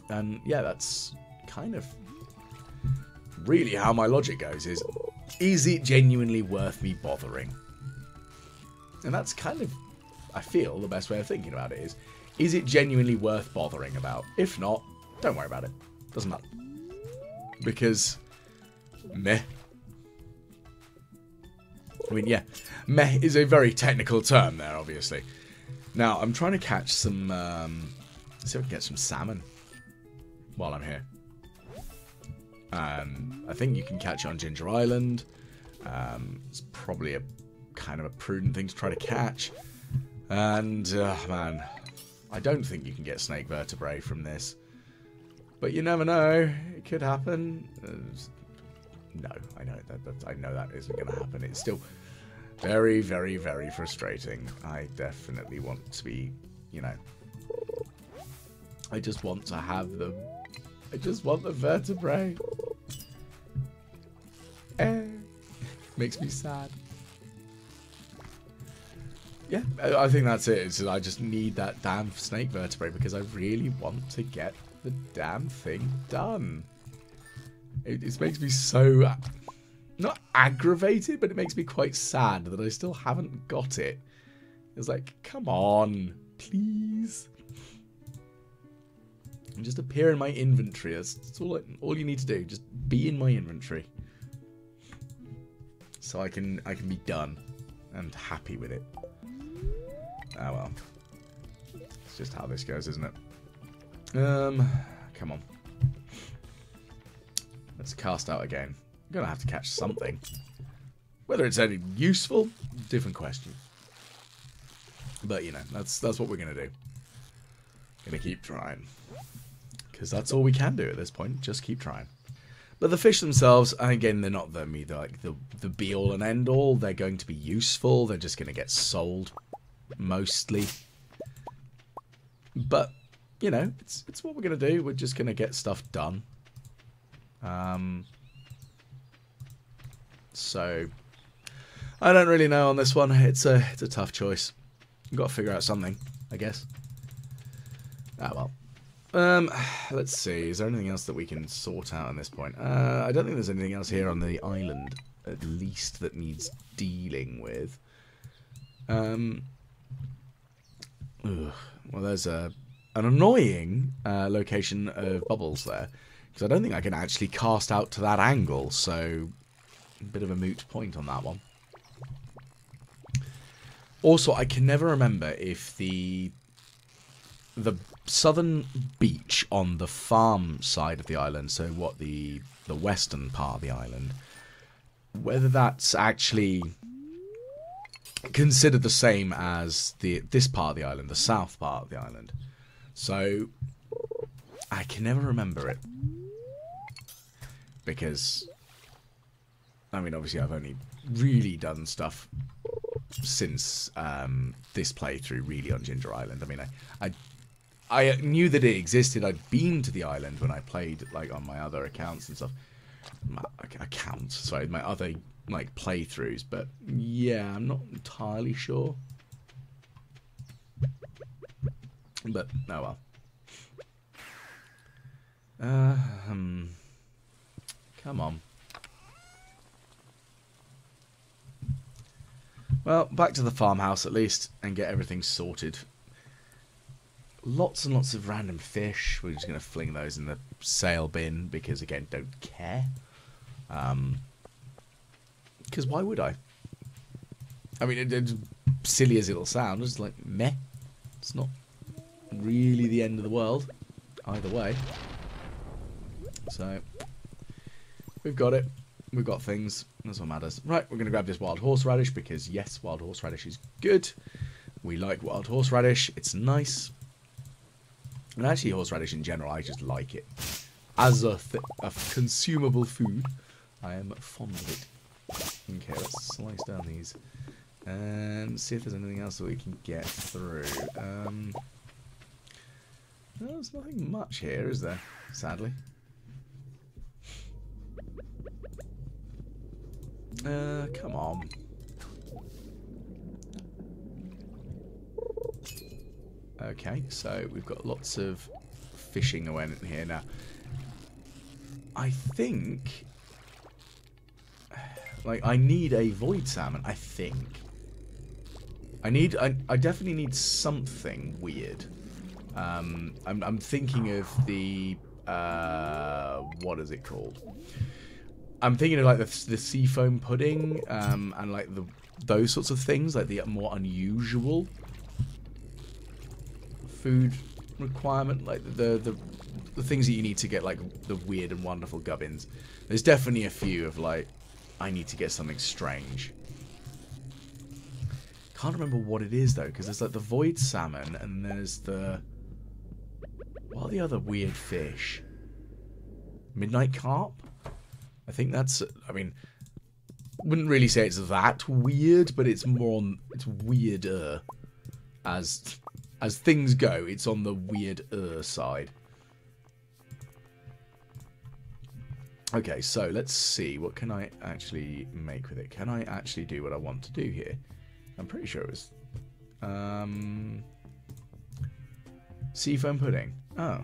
and yeah that's kind of really how my logic goes is is it genuinely worth me bothering and that's kind of I feel the best way of thinking about it is, is it genuinely worth bothering about? If not, don't worry about it. Doesn't matter. Because, meh. I mean, yeah, meh is a very technical term there, obviously. Now, I'm trying to catch some, um, see if I can get some salmon while I'm here. Um, I think you can catch it on Ginger Island. Um, it's probably a kind of a prudent thing to try to catch. And, uh, man, I don't think you can get snake vertebrae from this. But you never know. It could happen. Uh, no, I know that, that I know that isn't going to happen. It's still very, very, very frustrating. I definitely want to be, you know, I just want to have them. I just want the vertebrae. Eh. Makes me sad yeah, I think that's it. It's, I just need that damn snake vertebrae because I really want to get the damn thing done. It, it makes me so not aggravated, but it makes me quite sad that I still haven't got it. It's like, come on, please. And just appear in my inventory. That's, that's all. I, all you need to do. Just be in my inventory, so I can I can be done and happy with it. Ah, well. It's just how this goes, isn't it? Um, come on. Let's cast out again. I'm going to have to catch something. Whether it's any useful, different question. But, you know, that's that's what we're going to do. Going to keep trying. Because that's all we can do at this point. Just keep trying. But the fish themselves, again, they're not the, like the, the be-all and end-all. They're going to be useful. They're just going to get sold mostly. But, you know, it's, it's what we're going to do. We're just going to get stuff done. Um, so, I don't really know on this one. It's a, it's a tough choice. You've got to figure out something, I guess. Ah, well. Um, let's see. Is there anything else that we can sort out at this point? Uh, I don't think there's anything else here on the island, at least, that needs dealing with. Um, Ugh. Well, there's a an annoying uh, location of bubbles there. Because I don't think I can actually cast out to that angle, so bit of a moot point on that one. Also, I can never remember if the the southern beach on the farm side of the island, so what the the western part of the island, whether that's actually considered the same as the this part of the island, the south part of the island. So I can never remember it because I mean, obviously, I've only really done stuff since um, this playthrough, really on Ginger Island. I mean, I, I I knew that it existed. I'd been to the island when I played like on my other accounts and stuff. My accounts, sorry, my other like playthroughs. But yeah, I'm not entirely sure. But oh well. Uh, um, come on. Well, back to the farmhouse at least and get everything sorted lots and lots of random fish. We're just going to fling those in the sale bin because, again, don't care. Um, because why would I? I mean, it, silly as it'll sound, it's like meh. It's not really the end of the world, either way. So, we've got it. We've got things. That's what matters. Right, we're going to grab this wild horseradish because, yes, wild horseradish is good. We like wild horseradish. It's nice. And actually, horseradish in general, I just like it. As a, a consumable food, I am fond of it. Okay, let's slice down these. And see if there's anything else that we can get through. Um, there's nothing much here, is there? Sadly. Uh, come on. Okay, so we've got lots of fishing going in here now. I think... Like, I need a void salmon, I think. I need... I, I definitely need something weird. Um, I'm, I'm thinking of the... Uh, what is it called? I'm thinking of like the, the seafoam pudding um, and like the those sorts of things, like the more unusual food requirement, like the, the the things that you need to get like the weird and wonderful gubbins. There's definitely a few of like, I need to get something strange. Can't remember what it is though, because there's like the void salmon and there's the what are the other weird fish? Midnight carp? I think that's. I mean, wouldn't really say it's that weird, but it's more. on, It's weirder as as things go, it's on the weird-er side. Okay, so let's see. What can I actually make with it? Can I actually do what I want to do here? I'm pretty sure it was... Um, seafoam pudding. Oh.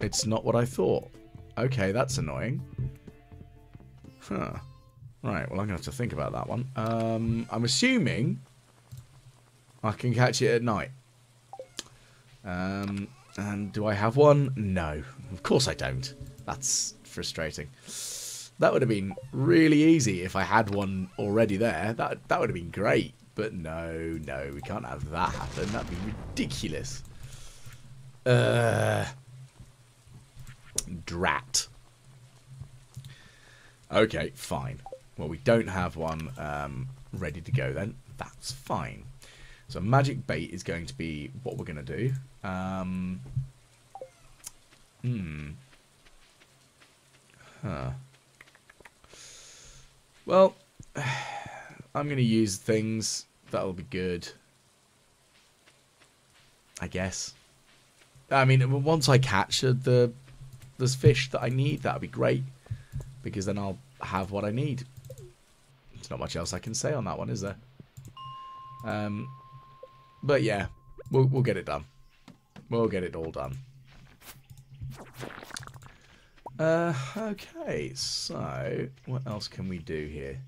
It's not what I thought. Okay, that's annoying. Huh. Right, well, I'm going to have to think about that one. Um, I'm assuming I can catch it at night. Um, and do I have one? No. Of course I don't. That's frustrating. That would have been really easy if I had one already there. That, that would have been great. But no, no, we can't have that happen. That'd be ridiculous. Uh, drat. Okay, fine. Well, we don't have one um, ready to go then. That's fine. So magic bait is going to be what we're going to do. Um, hmm. Huh. Well, I'm going to use things that'll be good. I guess. I mean, once I catch the this fish that I need, that'll be great. Because then I'll have what I need. There's not much else I can say on that one, is there? Um, but yeah, we'll, we'll get it done. We'll get it all done. Uh, okay, so what else can we do here?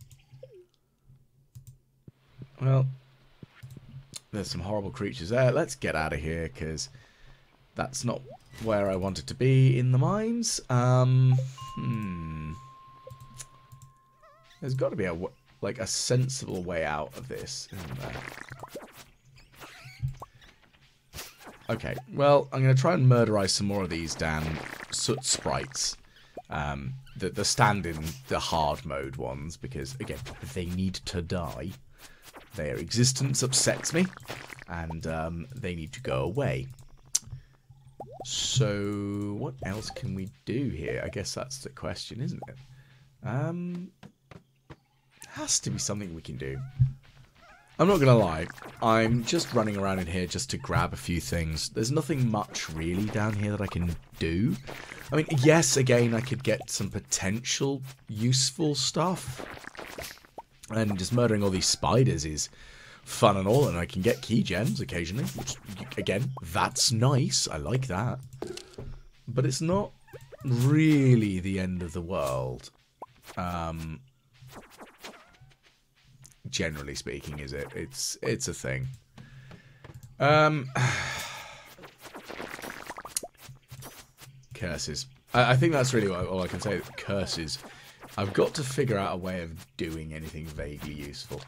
Well, there's some horrible creatures there. Let's get out of here because that's not where I wanted to be in the mines. Um, hmm. There's got to be a like a sensible way out of this? Okay, well, I'm going to try and murderize some more of these damn soot sprites. Um, the, the stand in the hard mode ones, because, again, they need to die. Their existence upsets me, and um, they need to go away. So, what else can we do here? I guess that's the question, isn't it? Um, has to be something we can do. I'm not gonna lie, I'm just running around in here just to grab a few things. There's nothing much really down here that I can do. I mean, yes, again, I could get some potential useful stuff. And just murdering all these spiders is fun and all, and I can get Qi gems occasionally, which, again, that's nice. I like that. But it's not really the end of the world. Um, generally speaking, is it? It's it's a thing. Um, curses. I, I think that's really all I can say. Curses. I've got to figure out a way of doing anything vaguely useful.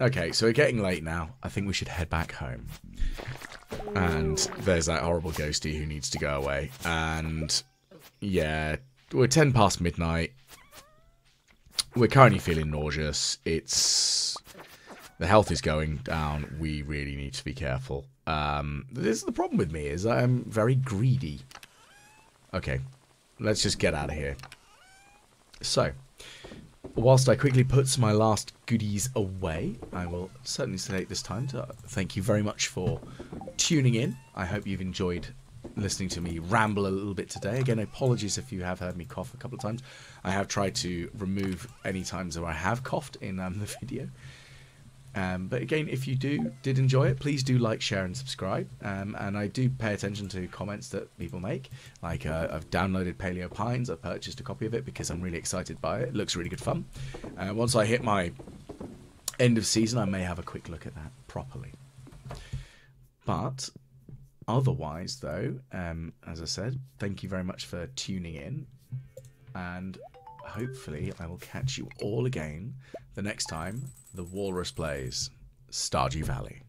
Okay, so we're getting late now. I think we should head back home. And there's that horrible ghosty who needs to go away. And yeah, we're 10 past midnight. We're currently feeling nauseous. It's the health is going down. We really need to be careful. Um, this is the problem with me is I'm very greedy. Okay, let's just get out of here. So, whilst I quickly put my last goodies away, I will certainly take this time to thank you very much for tuning in. I hope you've enjoyed listening to me ramble a little bit today. Again, apologies if you have heard me cough a couple of times. I have tried to remove any times where I have coughed in um, the video. Um, but again, if you do did enjoy it, please do like, share, and subscribe. Um, and I do pay attention to comments that people make. Like uh, I've downloaded Paleo Pines. I've purchased a copy of it because I'm really excited by it. It looks really good fun. Uh, once I hit my end of season, I may have a quick look at that properly. But otherwise, though, um, as I said, thank you very much for tuning in, and hopefully I will catch you all again the next time the Walrus plays Stardew Valley.